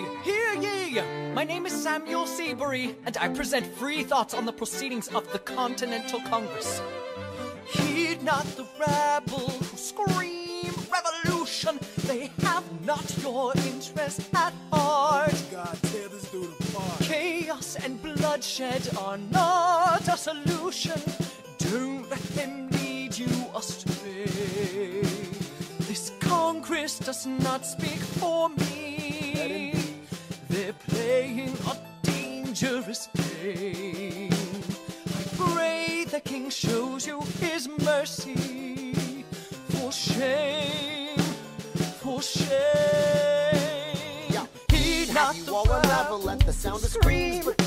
ye, hear ye! My name is Samuel Seabury, and I present free thoughts on the proceedings of the Continental Congress. Heed not the rabble who scream revolution. They have not your interest at heart. God, tear this dude apart. Chaos and bloodshed are not a solution. Don't let them lead you astray. This Congress does not speak for me. I pray the King shows you his mercy. For shame, for shame. Heed not you the all unravel at the sound of screams. scream.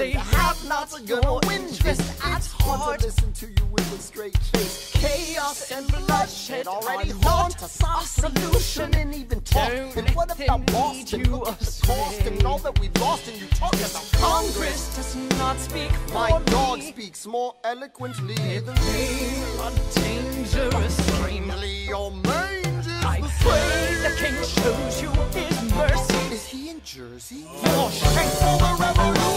Revolution is coming. They have not gonna win this. at It's hard to listen to you with a straight face. Chaos and bloodshed already haunt a sound a solution. and even talk. And what about Boston? you Look at the cost and all that we've lost, and you talk about Congress does not speak for My me. dog speaks more eloquently than They in Jersey? For shame. For the revolution!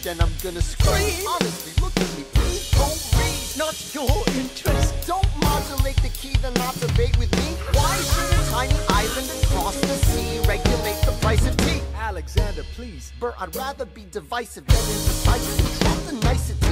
Again, I'm gonna scream. Honestly, look at me, please don't read. Not your interest. Don't modulate the key, then not debate with me. Why should a tiny island across the sea regulate the price of tea? Alexander, please. Burr, I'd rather be divisive than indecisive. Drop the niceties.